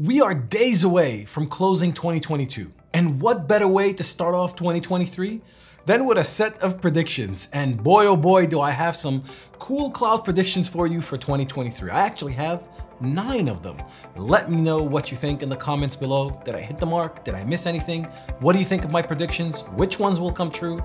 We are days away from closing 2022. And what better way to start off 2023 than with a set of predictions? And boy oh boy, do I have some cool cloud predictions for you for 2023. I actually have nine of them. Let me know what you think in the comments below. Did I hit the mark? Did I miss anything? What do you think of my predictions? Which ones will come true?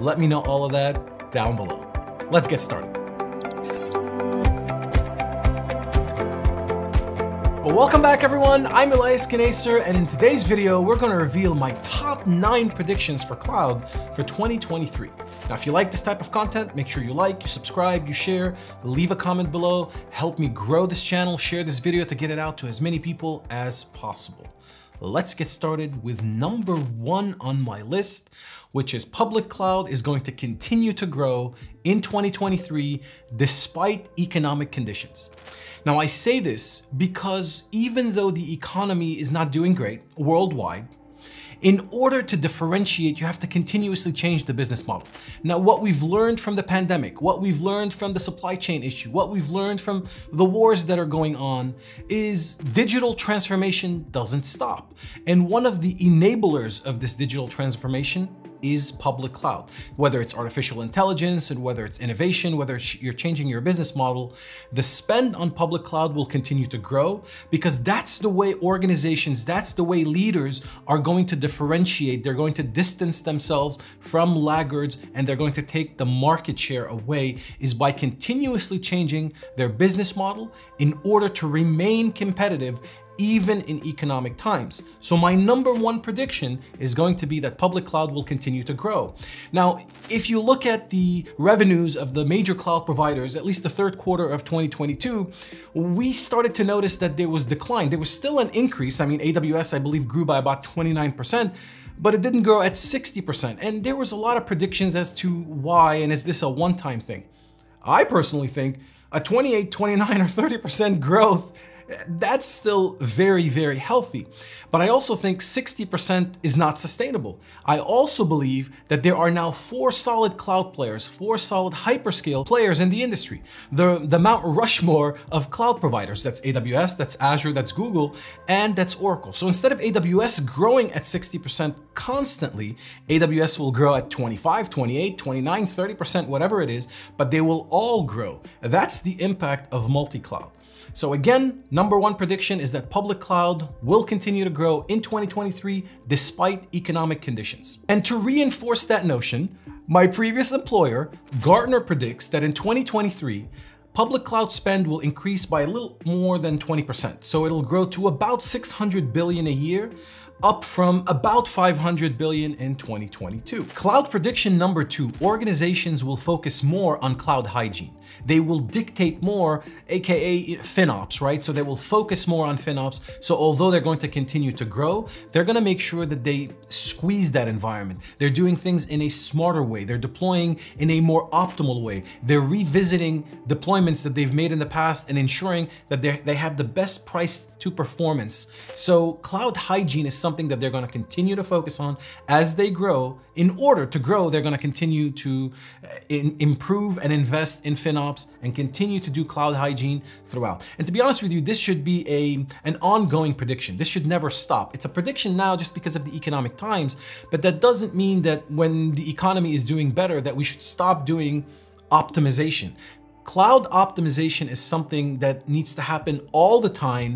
Let me know all of that down below. Let's get started. Welcome back everyone, I'm Elias Khnaser, and in today's video, we're gonna reveal my top nine predictions for cloud for 2023. Now, if you like this type of content, make sure you like, you subscribe, you share, leave a comment below, help me grow this channel, share this video to get it out to as many people as possible. Let's get started with number one on my list, which is public cloud is going to continue to grow in 2023 despite economic conditions. Now, I say this because even though the economy is not doing great worldwide, in order to differentiate, you have to continuously change the business model. Now, what we've learned from the pandemic, what we've learned from the supply chain issue, what we've learned from the wars that are going on is digital transformation doesn't stop. And one of the enablers of this digital transformation is public cloud. Whether it's artificial intelligence and whether it's innovation, whether you're changing your business model, the spend on public cloud will continue to grow because that's the way organizations, that's the way leaders are going to differentiate. They're going to distance themselves from laggards and they're going to take the market share away is by continuously changing their business model in order to remain competitive even in economic times. So my number one prediction is going to be that public cloud will continue to grow. Now, if you look at the revenues of the major cloud providers, at least the third quarter of 2022, we started to notice that there was decline. There was still an increase. I mean, AWS, I believe, grew by about 29%, but it didn't grow at 60%. And there was a lot of predictions as to why, and is this a one-time thing? I personally think a 28, 29, or 30% growth that's still very, very healthy. But I also think 60% is not sustainable. I also believe that there are now four solid cloud players, four solid hyperscale players in the industry. The, the Mount Rushmore of cloud providers, that's AWS, that's Azure, that's Google, and that's Oracle. So instead of AWS growing at 60% constantly, AWS will grow at 25, 28, 29, 30%, whatever it is, but they will all grow. That's the impact of multi-cloud. So again, number one prediction is that public cloud will continue to grow in 2023 despite economic conditions. And to reinforce that notion, my previous employer, Gartner predicts that in 2023, public cloud spend will increase by a little more than 20%. So it'll grow to about 600 billion a year, up from about 500 billion in 2022. Cloud prediction number two, organizations will focus more on cloud hygiene. They will dictate more, AKA FinOps, right? So they will focus more on FinOps. So although they're going to continue to grow, they're going to make sure that they squeeze that environment. They're doing things in a smarter way. They're deploying in a more optimal way. They're revisiting deployments that they've made in the past and ensuring that they have the best price to performance. So cloud hygiene is something that they're going to continue to focus on as they grow. In order to grow, they're going to continue to uh, improve and invest in FinOps and continue to do cloud hygiene throughout. And to be honest with you, this should be a an ongoing prediction. This should never stop. It's a prediction now just because of the economic times, but that doesn't mean that when the economy is doing better that we should stop doing optimization. Cloud optimization is something that needs to happen all the time,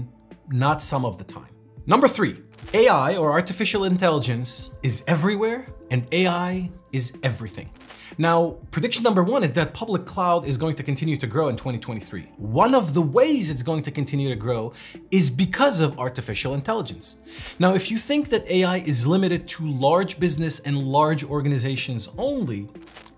not some of the time. Number three, AI or artificial intelligence is everywhere and AI is everything. Now, prediction number one is that public cloud is going to continue to grow in 2023. One of the ways it's going to continue to grow is because of artificial intelligence. Now, if you think that AI is limited to large business and large organizations only,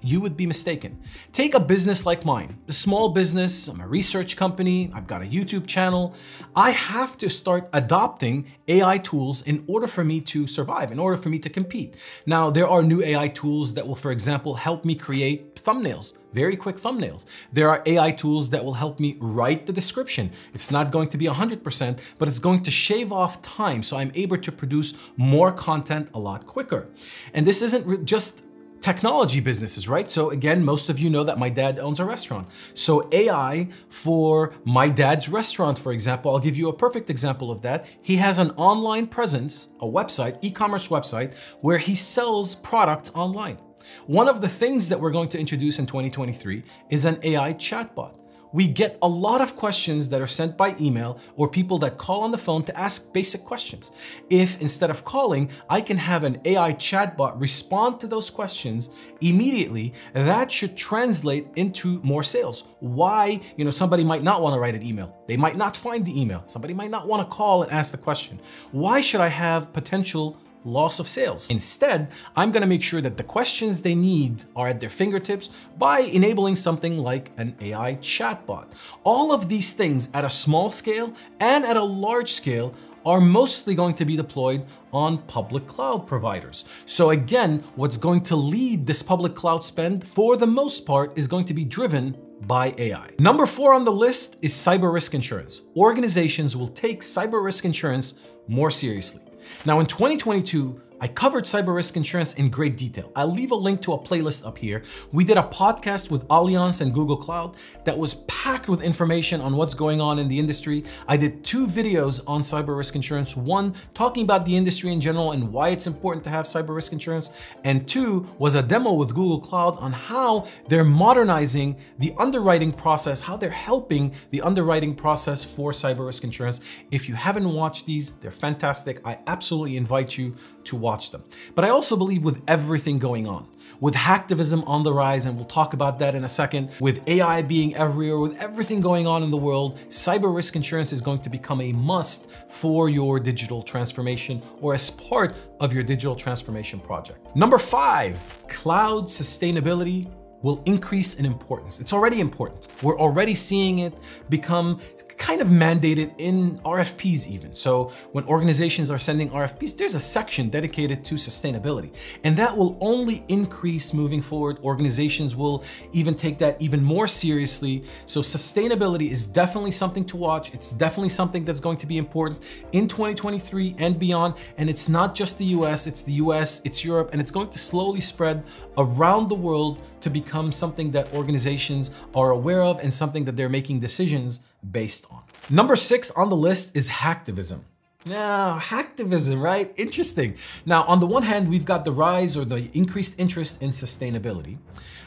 you would be mistaken. Take a business like mine, a small business, I'm a research company, I've got a YouTube channel. I have to start adopting AI tools in order for me to survive, in order for me to compete. Now, there are new AI tools that will, for example, help me create thumbnails, very quick thumbnails. There are AI tools that will help me write the description. It's not going to be 100%, but it's going to shave off time so I'm able to produce more content a lot quicker. And this isn't just technology businesses, right? So again, most of you know that my dad owns a restaurant. So AI for my dad's restaurant, for example, I'll give you a perfect example of that. He has an online presence, a website, e-commerce website, where he sells products online. One of the things that we're going to introduce in 2023 is an AI chatbot we get a lot of questions that are sent by email or people that call on the phone to ask basic questions. If instead of calling, I can have an AI chatbot respond to those questions immediately, that should translate into more sales. Why, you know, somebody might not want to write an email. They might not find the email. Somebody might not want to call and ask the question. Why should I have potential loss of sales. Instead, I'm gonna make sure that the questions they need are at their fingertips by enabling something like an AI chatbot. All of these things at a small scale and at a large scale are mostly going to be deployed on public cloud providers. So again, what's going to lead this public cloud spend for the most part is going to be driven by AI. Number four on the list is cyber risk insurance. Organizations will take cyber risk insurance more seriously. Now in 2022, I covered cyber risk insurance in great detail. I'll leave a link to a playlist up here. We did a podcast with Allianz and Google Cloud that was packed with information on what's going on in the industry. I did two videos on cyber risk insurance. One talking about the industry in general and why it's important to have cyber risk insurance. And two was a demo with Google Cloud on how they're modernizing the underwriting process, how they're helping the underwriting process for cyber risk insurance. If you haven't watched these, they're fantastic. I absolutely invite you to watch them. But I also believe with everything going on, with hacktivism on the rise, and we'll talk about that in a second, with AI being everywhere, with everything going on in the world, cyber risk insurance is going to become a must for your digital transformation or as part of your digital transformation project. Number five, cloud sustainability will increase in importance. It's already important. We're already seeing it become kind of mandated in RFPs even. So when organizations are sending RFPs, there's a section dedicated to sustainability. And that will only increase moving forward. Organizations will even take that even more seriously. So sustainability is definitely something to watch. It's definitely something that's going to be important in 2023 and beyond. And it's not just the US, it's the US, it's Europe, and it's going to slowly spread around the world to become something that organizations are aware of and something that they're making decisions based on. Number six on the list is hacktivism. Now, hacktivism, right? Interesting. Now, on the one hand, we've got the rise or the increased interest in sustainability.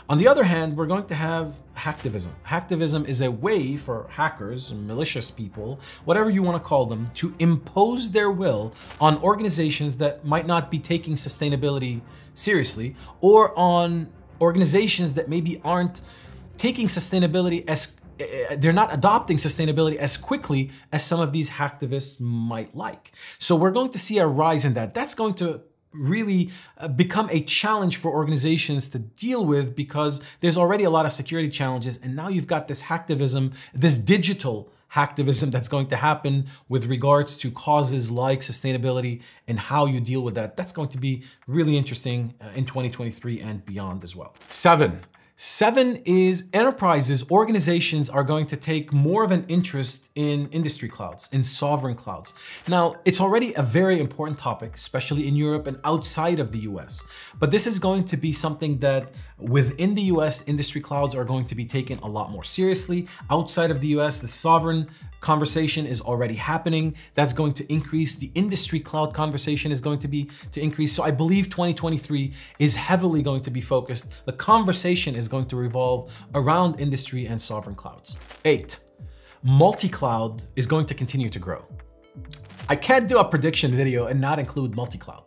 On the other hand, we're going to have hacktivism. Hacktivism is a way for hackers, malicious people, whatever you want to call them, to impose their will on organizations that might not be taking sustainability seriously or on organizations that maybe aren't taking sustainability as Eh, they're not adopting sustainability as quickly as some of these hacktivists might like. So we're going to see a rise in that. That's going to really uh, become a challenge for organizations to deal with because there's already a lot of security challenges and now you've got this hacktivism, this digital hacktivism that's going to happen with regards to causes like sustainability and how you deal with that. That's going to be really interesting uh, in 2023 and beyond as well. Seven, Seven is enterprises, organizations are going to take more of an interest in industry clouds, in sovereign clouds. Now, it's already a very important topic, especially in Europe and outside of the US. But this is going to be something that within the US, industry clouds are going to be taken a lot more seriously. Outside of the US, the sovereign conversation is already happening. That's going to increase. The industry cloud conversation is going to be to increase. So I believe 2023 is heavily going to be focused. The conversation is going to revolve around industry and sovereign clouds. Eight, multi-cloud is going to continue to grow. I can't do a prediction video and not include multi-cloud.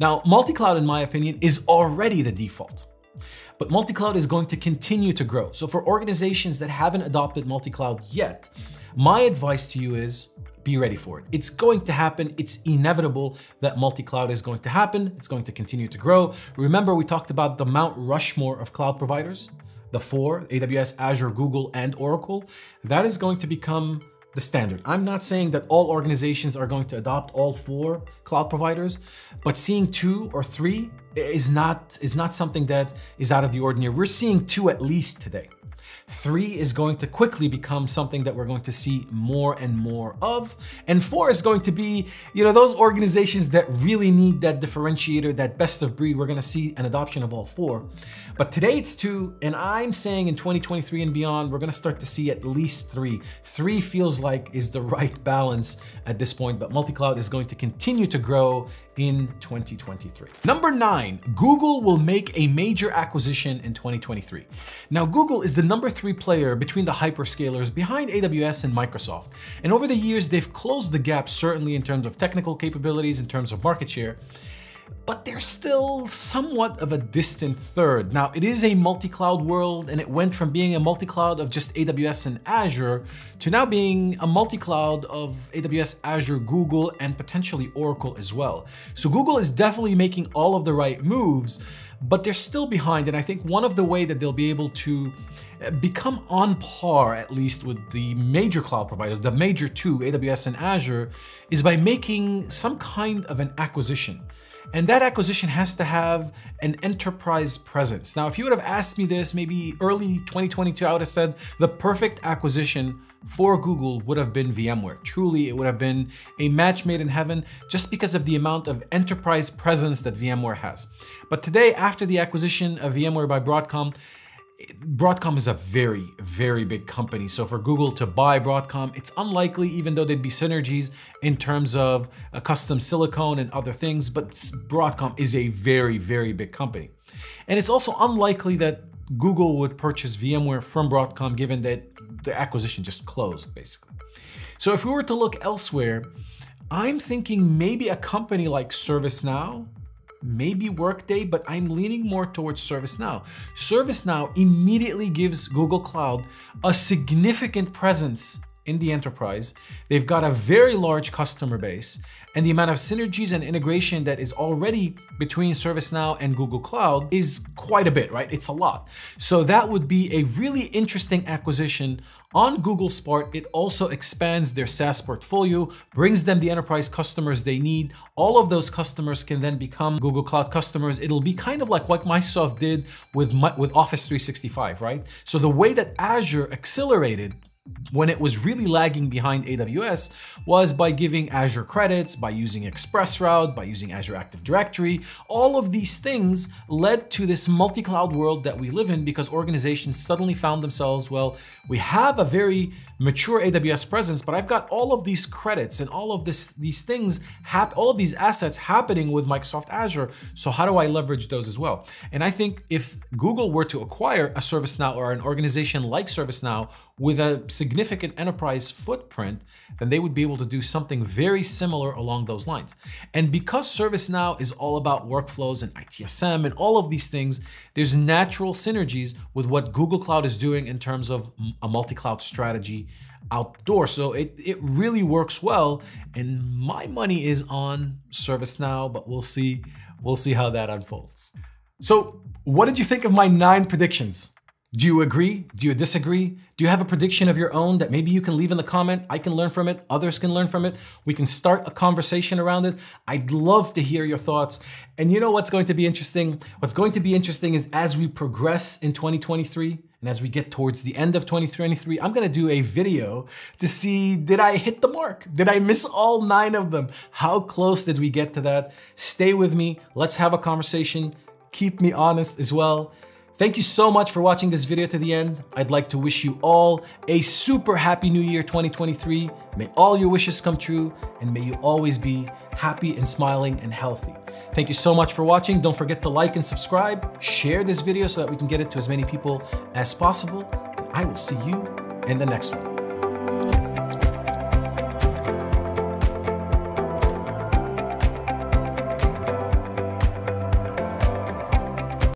Now, multi-cloud, in my opinion, is already the default. But multi-cloud is going to continue to grow. So for organizations that haven't adopted multi-cloud yet, my advice to you is be ready for it. It's going to happen. It's inevitable that multi-cloud is going to happen. It's going to continue to grow. Remember, we talked about the Mount Rushmore of cloud providers, the four, AWS, Azure, Google, and Oracle. That is going to become the standard. I'm not saying that all organizations are going to adopt all four cloud providers, but seeing two or three is not, is not something that is out of the ordinary. We're seeing two at least today. Three is going to quickly become something that we're going to see more and more of. And four is going to be, you know, those organizations that really need that differentiator, that best of breed. We're going to see an adoption of all four. But today it's two, and I'm saying in 2023 and beyond, we're going to start to see at least three. Three feels like is the right balance at this point, but multi-cloud is going to continue to grow in 2023. Number nine, Google will make a major acquisition in 2023. Now, Google is the number three player between the hyperscalers behind AWS and Microsoft. And over the years, they've closed the gap certainly in terms of technical capabilities, in terms of market share but they're still somewhat of a distant third. Now, it is a multi-cloud world and it went from being a multi-cloud of just AWS and Azure to now being a multi-cloud of AWS, Azure, Google, and potentially Oracle as well. So Google is definitely making all of the right moves, but they're still behind. And I think one of the way that they'll be able to uh, become on par, at least with the major cloud providers, the major two, AWS and Azure, is by making some kind of an acquisition. And that acquisition has to have an enterprise presence. Now, if you would have asked me this maybe early 2022, I would have said the perfect acquisition for Google would have been VMware. Truly, it would have been a match made in heaven just because of the amount of enterprise presence that VMware has. But today, after the acquisition of VMware by Broadcom, Broadcom is a very, very big company. So for Google to buy Broadcom, it's unlikely, even though there'd be synergies in terms of a custom silicon and other things, but Broadcom is a very, very big company. And it's also unlikely that Google would purchase VMware from Broadcom, given that the acquisition just closed, basically. So if we were to look elsewhere, I'm thinking maybe a company like ServiceNow maybe Workday, but I'm leaning more towards ServiceNow. ServiceNow immediately gives Google Cloud a significant presence in the enterprise. They've got a very large customer base and the amount of synergies and integration that is already between ServiceNow and Google Cloud is quite a bit, right? It's a lot. So that would be a really interesting acquisition on Google's part. It also expands their SaaS portfolio, brings them the enterprise customers they need. All of those customers can then become Google Cloud customers. It'll be kind of like what Microsoft did with, with Office 365, right? So the way that Azure accelerated when it was really lagging behind AWS was by giving Azure credits, by using ExpressRoute, by using Azure Active Directory. All of these things led to this multi-cloud world that we live in because organizations suddenly found themselves, well, we have a very mature AWS presence, but I've got all of these credits and all of this, these things, all of these assets happening with Microsoft Azure. So how do I leverage those as well? And I think if Google were to acquire a ServiceNow or an organization like ServiceNow with a significant enterprise footprint, then they would be able to do something very similar along those lines. And because ServiceNow is all about workflows and ITSM and all of these things, there's natural synergies with what Google Cloud is doing in terms of a multi-cloud strategy outdoor. So it, it really works well. And my money is on ServiceNow, but we'll see, we'll see how that unfolds. So what did you think of my nine predictions? Do you agree? Do you disagree? Do you have a prediction of your own that maybe you can leave in the comment? I can learn from it. Others can learn from it. We can start a conversation around it. I'd love to hear your thoughts. And you know what's going to be interesting? What's going to be interesting is as we progress in 2023 and as we get towards the end of 2023, I'm going to do a video to see did I hit the mark? Did I miss all nine of them? How close did we get to that? Stay with me. Let's have a conversation. Keep me honest as well. Thank you so much for watching this video to the end. I'd like to wish you all a super happy new year 2023. May all your wishes come true and may you always be happy and smiling and healthy. Thank you so much for watching. Don't forget to like and subscribe, share this video so that we can get it to as many people as possible. And I will see you in the next one.